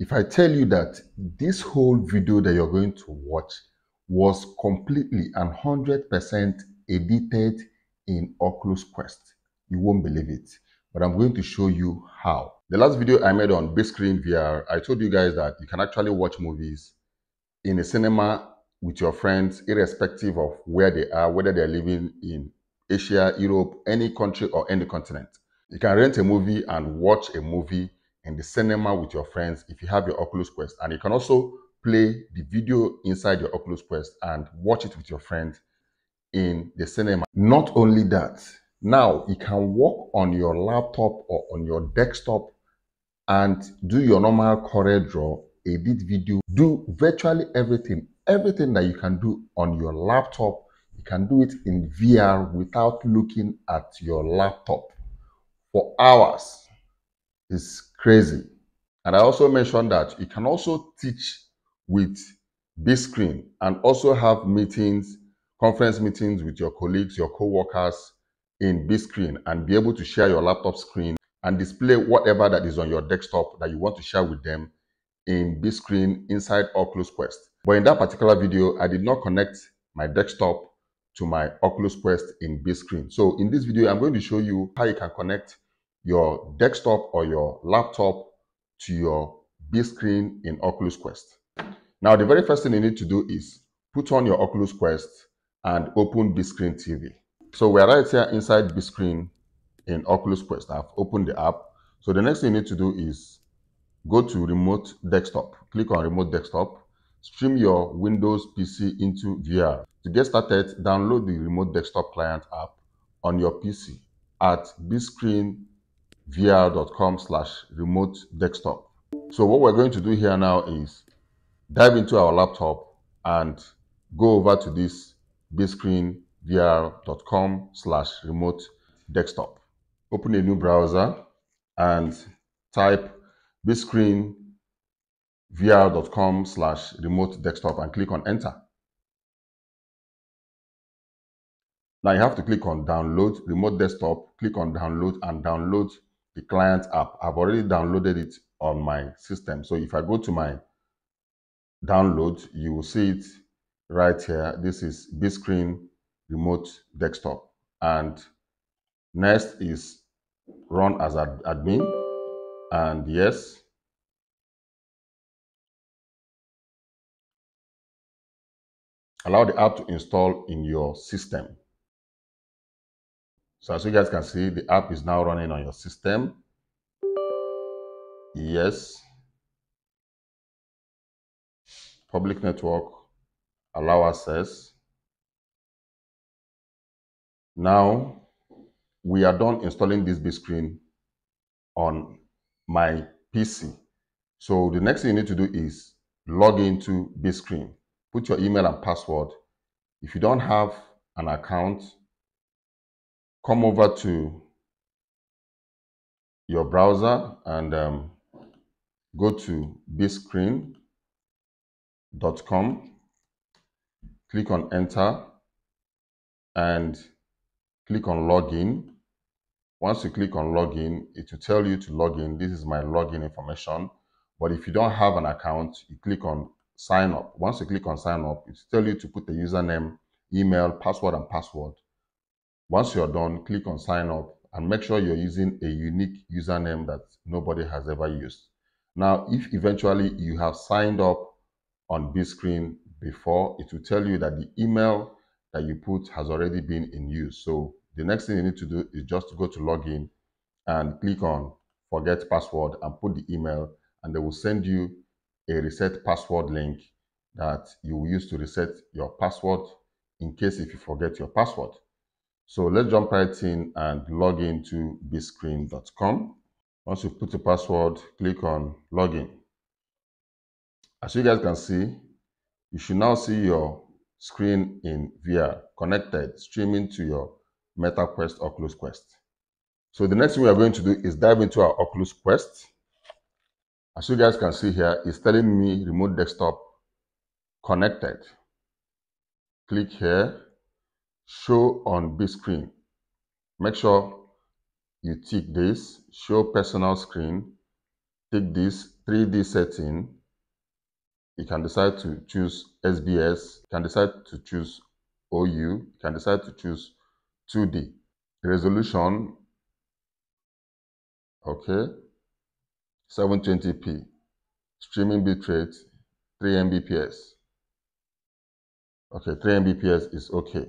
if I tell you that this whole video that you're going to watch was completely and 100% edited in Oculus Quest, you won't believe it. But I'm going to show you how. The last video I made on big screen VR, I told you guys that you can actually watch movies in a cinema with your friends, irrespective of where they are, whether they're living in Asia, Europe, any country, or any continent. You can rent a movie and watch a movie in the cinema with your friends if you have your Oculus Quest. And you can also play the video inside your Oculus Quest and watch it with your friends in the cinema. Not only that, now you can work on your laptop or on your desktop and do your normal CorelDRAW, edit video, do virtually everything. Everything that you can do on your laptop, you can do it in VR without looking at your laptop for hours. It's crazy. And I also mentioned that you can also teach with big screen and also have meetings, conference meetings with your colleagues, your co-workers in big screen and be able to share your laptop screen and display whatever that is on your desktop that you want to share with them in big screen inside Oculus Quest. But in that particular video, I did not connect my desktop to my Oculus Quest in big screen. So in this video, I'm going to show you how you can connect your desktop or your laptop to your big screen in Oculus Quest. Now, the very first thing you need to do is put on your Oculus Quest and open big screen TV. So we're right here inside big screen in Oculus Quest. I've opened the app. So the next thing you need to do is go to remote desktop. Click on remote desktop. Stream your Windows PC into VR. To get started, download the remote desktop client app on your PC at bigscreenvr.com slash remote desktop. So what we're going to do here now is dive into our laptop and go over to this bigscreenvr.com slash remote desktop. Open a new browser and type bigscreenvr.com slash remote desktop and click on enter. Now you have to click on download remote desktop, click on download and download the client app. I've already downloaded it on my system. So if I go to my download, you will see it right here. This is big screen remote desktop. And next is run as ad admin. And yes. Allow the app to install in your system. So as you guys can see, the app is now running on your system. Yes. Public network, allow access. Now, we are done installing this big screen on my PC. So the next thing you need to do is log into big screen. Put your email and password. If you don't have an account, come over to your browser and um, go to bigscreen.com click on enter and click on login. Once you click on login it will tell you to log in. This is my login information. But if you don't have an account you click on sign up. Once you click on sign up it will tell you to put the username email password and password once you're done, click on sign up and make sure you're using a unique username that nobody has ever used. Now, if eventually you have signed up on big screen before, it will tell you that the email that you put has already been in use. So the next thing you need to do is just to go to login and click on forget password and put the email and they will send you a reset password link that you will use to reset your password in case if you forget your password. So let's jump right in and log into bigscreen.com. Once you put the password, click on login. As you guys can see, you should now see your screen in VR connected, streaming to your Meta Quest Oculus Quest. So the next thing we are going to do is dive into our Oculus Quest. As you guys can see here, it's telling me remote desktop connected. Click here show on big screen. Make sure you tick this, show personal screen, tick this 3D setting, you can decide to choose SBS, you can decide to choose OU, you can decide to choose 2D. Resolution, okay, 720p. Streaming bitrate, 3 Mbps. Okay, 3 Mbps is okay.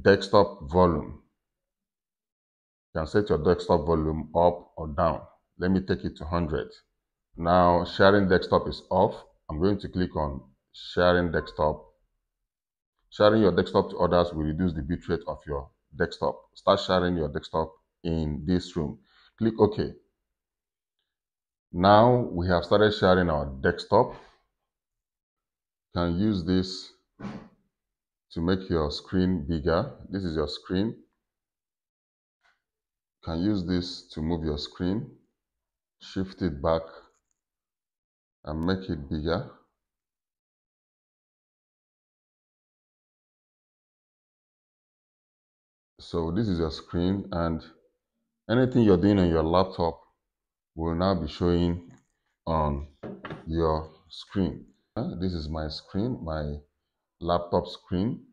Desktop volume. You can set your desktop volume up or down. Let me take it to 100. Now, sharing desktop is off. I'm going to click on sharing desktop. Sharing your desktop to others will reduce the bitrate of your desktop. Start sharing your desktop in this room. Click OK. Now we have started sharing our desktop. You can use this to make your screen bigger. This is your screen. You can use this to move your screen. Shift it back and make it bigger. So this is your screen and anything you're doing on your laptop will now be showing on your screen. This is my screen, my laptop screen.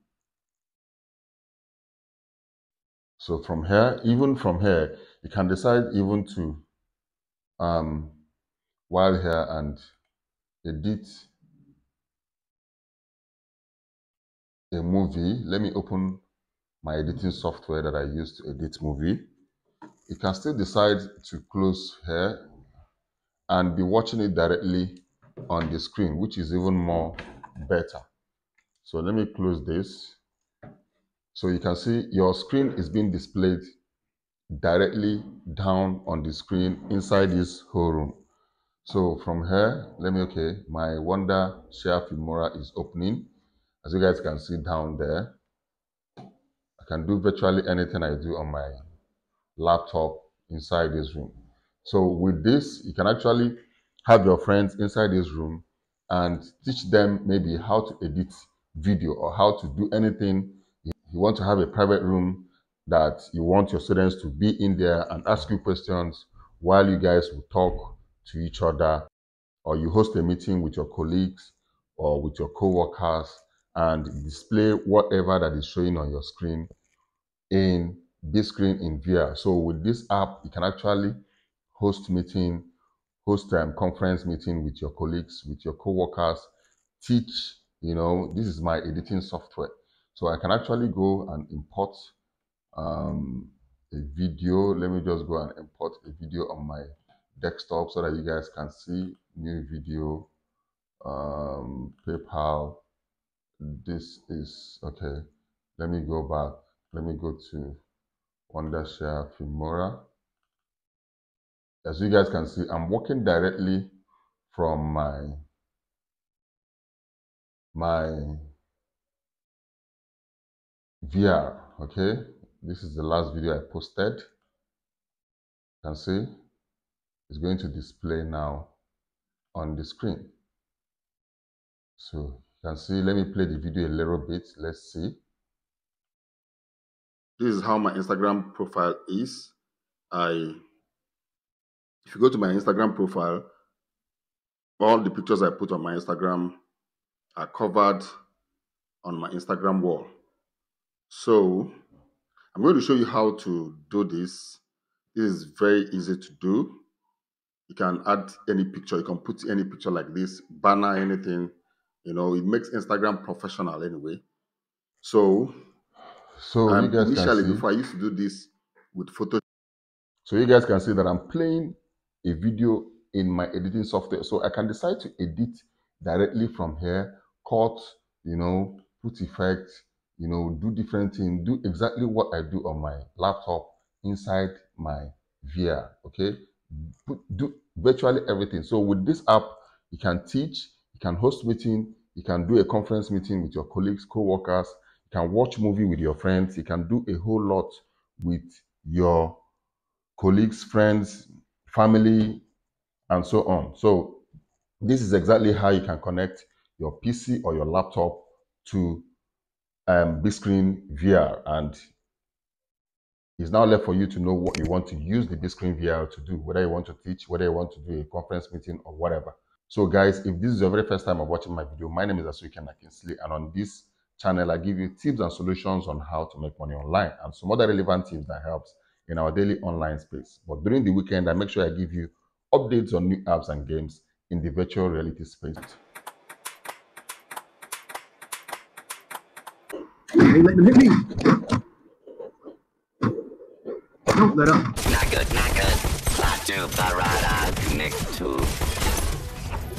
So from here, even from here, you can decide even to um, while here and edit a movie. Let me open my editing software that I use to edit movie. You can still decide to close here and be watching it directly on the screen, which is even more better. So let me close this. So you can see your screen is being displayed directly down on the screen inside this whole room. So from here, let me, okay, my Wonder Share Filmora is opening. As you guys can see down there, I can do virtually anything I do on my laptop inside this room. So with this, you can actually have your friends inside this room and teach them maybe how to edit video or how to do anything. You want to have a private room that you want your students to be in there and ask you questions while you guys will talk to each other or you host a meeting with your colleagues or with your co-workers and display whatever that is showing on your screen in this screen in VR. So with this app, you can actually host meeting, host um, conference meeting with your colleagues, with your co-workers, teach, you know, this is my editing software. So I can actually go and import um, a video. Let me just go and import a video on my desktop so that you guys can see new video um, PayPal. This is okay. Let me go back. Let me go to Wondershare Filmora. As you guys can see, I'm working directly from my my VR. Okay, this is the last video I posted. You can see it's going to display now on the screen. So you can see, let me play the video a little bit. Let's see. This is how my Instagram profile is. I, if you go to my Instagram profile, all the pictures I put on my Instagram are covered on my Instagram wall. So I'm going to show you how to do this. This is very easy to do. You can add any picture. You can put any picture like this, banner, anything. You know, it makes Instagram professional anyway. So, so um, initially, before I used to do this with photo. So you guys can see that I'm playing a video in my editing software. So I can decide to edit directly from here, cut, you know, put effects, you know, do different things, do exactly what I do on my laptop inside my VR. Okay do virtually everything. So with this app, you can teach, you can host meeting, you can do a conference meeting with your colleagues, co-workers, you can watch movie with your friends, you can do a whole lot with your colleagues, friends, family, and so on. So this is exactly how you can connect your PC or your laptop to um, big screen VR and It's now left for you to know what you want to use the Bigscreen VR to do, whether you want to teach, whether you want to do a conference meeting or whatever. So guys, if this is your very first time of watching my video, my name is Asuike Akinsley and on this channel, I give you tips and solutions on how to make money online and some other relevant tips that helps in our daily online space. But during the weekend, I make sure I give you updates on new apps and games in the virtual reality space.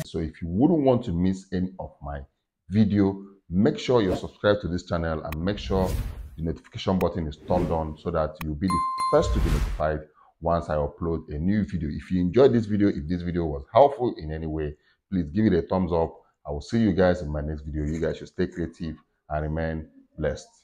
So if you wouldn't want to miss any of my video, make sure you're subscribed to this channel and make sure the notification button is turned on so that you'll be the first to be notified once I upload a new video. If you enjoyed this video, if this video was helpful in any way, please give it a thumbs up. I will see you guys in my next video. You guys should stay creative and remain blessed.